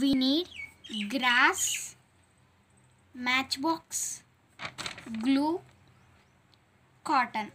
we need grass, matchbox, glue, cotton.